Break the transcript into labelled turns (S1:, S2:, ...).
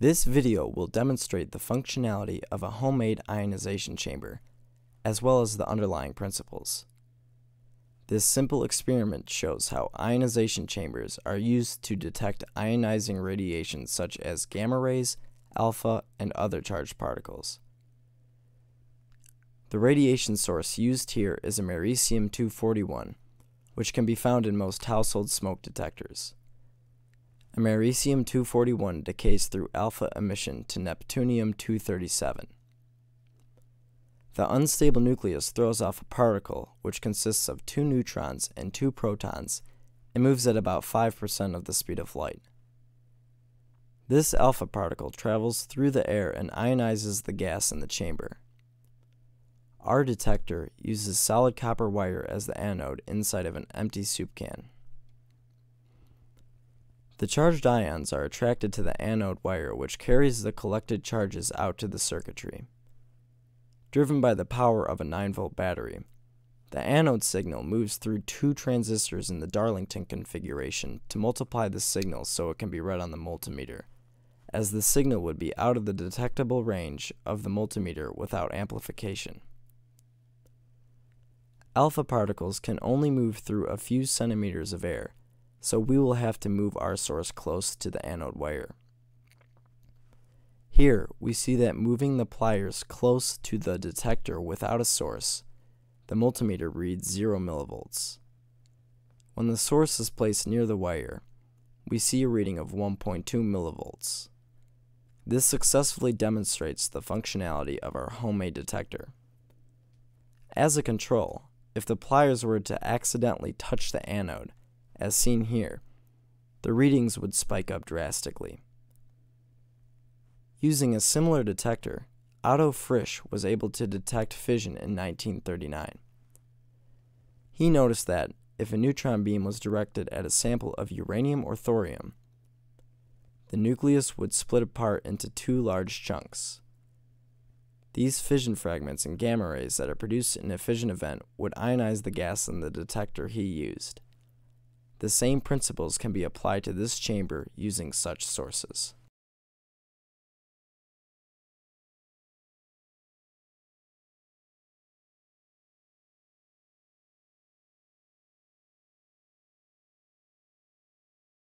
S1: This video will demonstrate the functionality of a homemade ionization chamber, as well as the underlying principles. This simple experiment shows how ionization chambers are used to detect ionizing radiation such as gamma rays, alpha, and other charged particles. The radiation source used here is a americium-241, which can be found in most household smoke detectors. Americium-241 decays through alpha emission to neptunium-237. The unstable nucleus throws off a particle which consists of two neutrons and two protons and moves at about 5% of the speed of light. This alpha particle travels through the air and ionizes the gas in the chamber. Our detector uses solid copper wire as the anode inside of an empty soup can. The charged ions are attracted to the anode wire which carries the collected charges out to the circuitry. Driven by the power of a 9 volt battery, the anode signal moves through two transistors in the Darlington configuration to multiply the signal so it can be read on the multimeter, as the signal would be out of the detectable range of the multimeter without amplification. Alpha particles can only move through a few centimeters of air, so we will have to move our source close to the anode wire. Here, we see that moving the pliers close to the detector without a source, the multimeter reads 0 millivolts. When the source is placed near the wire, we see a reading of 1.2 millivolts. This successfully demonstrates the functionality of our homemade detector. As a control, if the pliers were to accidentally touch the anode, as seen here, the readings would spike up drastically. Using a similar detector, Otto Frisch was able to detect fission in 1939. He noticed that if a neutron beam was directed at a sample of uranium or thorium, the nucleus would split apart into two large chunks. These fission fragments and gamma rays that are produced in a fission event would ionize the gas in the detector he used. The same principles can be applied to this chamber using such sources.